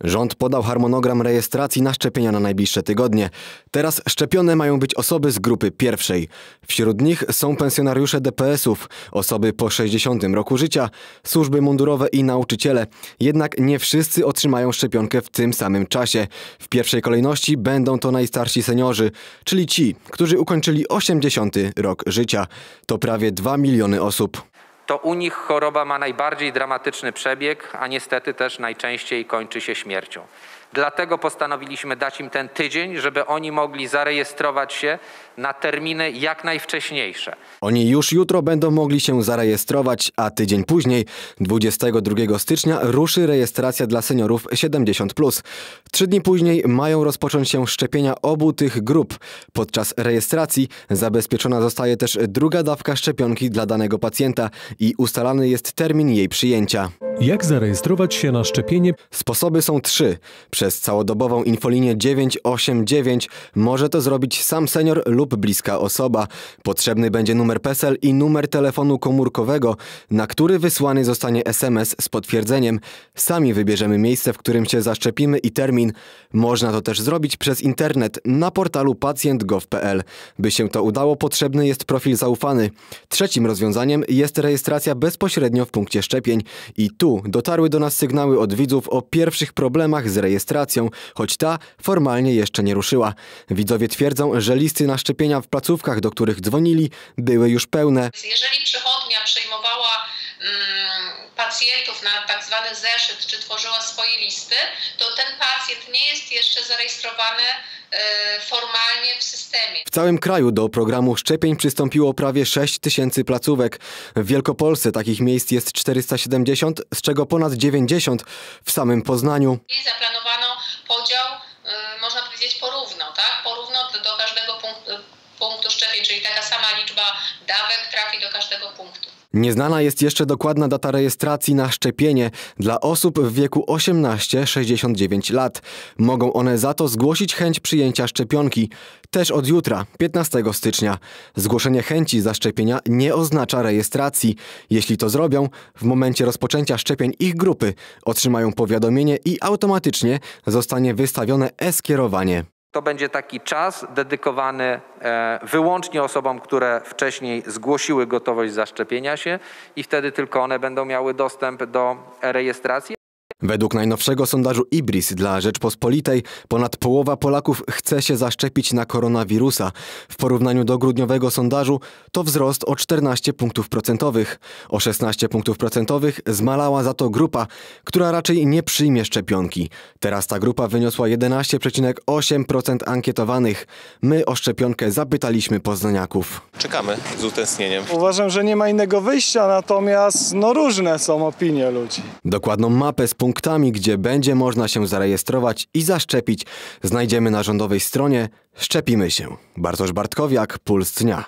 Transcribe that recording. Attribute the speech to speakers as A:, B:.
A: Rząd podał harmonogram rejestracji na szczepienia na najbliższe tygodnie. Teraz szczepione mają być osoby z grupy pierwszej. Wśród nich są pensjonariusze DPS-ów, osoby po 60 roku życia, służby mundurowe i nauczyciele. Jednak nie wszyscy otrzymają szczepionkę w tym samym czasie. W pierwszej kolejności będą to najstarsi seniorzy, czyli ci, którzy ukończyli 80 rok życia. To prawie 2 miliony osób
B: to u nich choroba ma najbardziej dramatyczny przebieg, a niestety też najczęściej kończy się śmiercią. Dlatego postanowiliśmy dać im ten tydzień, żeby oni mogli zarejestrować się na terminy jak najwcześniejsze.
A: Oni już jutro będą mogli się zarejestrować, a tydzień później, 22 stycznia, ruszy rejestracja dla seniorów 70+. Trzy dni później mają rozpocząć się szczepienia obu tych grup. Podczas rejestracji zabezpieczona zostaje też druga dawka szczepionki dla danego pacjenta i ustalany jest termin jej przyjęcia.
C: Jak zarejestrować się na szczepienie?
A: Sposoby są trzy. Przez całodobową infolinię 989 może to zrobić sam senior lub bliska osoba. Potrzebny będzie numer PESEL i numer telefonu komórkowego, na który wysłany zostanie SMS z potwierdzeniem. Sami wybierzemy miejsce, w którym się zaszczepimy i termin. Można to też zrobić przez internet na portalu pacjent.gov.pl. By się to udało, potrzebny jest profil zaufany. Trzecim rozwiązaniem jest rejestracja bezpośrednio w punkcie szczepień i tu tu dotarły do nas sygnały od widzów o pierwszych problemach z rejestracją, choć ta formalnie jeszcze nie ruszyła. Widzowie twierdzą, że listy na szczepienia w placówkach, do których dzwonili, były już pełne.
D: Jeżeli przychodnia przejmowała mm, pacjentów na tak zwany zeszyt, czy tworzyła swoje listy, to ten pacjent nie jest jeszcze zarejestrowany formalnie w systemie.
A: W całym kraju do programu szczepień przystąpiło prawie 6 tysięcy placówek. W Wielkopolsce takich miejsc jest 470, z czego ponad 90 w samym Poznaniu.
D: I zaplanowano podział, y, można powiedzieć porówno, tak? Porówno do każdego punktu, punktu szczepień, czyli taka sama liczba dawek trafi do każdego punktu.
A: Nieznana jest jeszcze dokładna data rejestracji na szczepienie dla osób w wieku 18-69 lat. Mogą one za to zgłosić chęć przyjęcia szczepionki. Też od jutra, 15 stycznia. Zgłoszenie chęci zaszczepienia nie oznacza rejestracji. Jeśli to zrobią, w momencie rozpoczęcia szczepień ich grupy otrzymają powiadomienie i automatycznie zostanie wystawione e-skierowanie.
B: To będzie taki czas dedykowany e, wyłącznie osobom, które wcześniej zgłosiły gotowość zaszczepienia się i wtedy tylko one będą miały dostęp do rejestracji.
A: Według najnowszego sondażu IBRIS dla Rzeczpospolitej ponad połowa Polaków chce się zaszczepić na koronawirusa. W porównaniu do grudniowego sondażu to wzrost o 14 punktów procentowych. O 16 punktów procentowych zmalała za to grupa, która raczej nie przyjmie szczepionki. Teraz ta grupa wyniosła 11,8% ankietowanych. My o szczepionkę zapytaliśmy poznaniaków.
E: Czekamy z utęsknieniem.
F: Uważam, że nie ma innego wyjścia, natomiast no różne są opinie ludzi.
A: Dokładną mapę z punktami, gdzie będzie można się zarejestrować i zaszczepić, znajdziemy na rządowej stronie Szczepimy się. Bartosz Bartkowiak, Puls Dnia.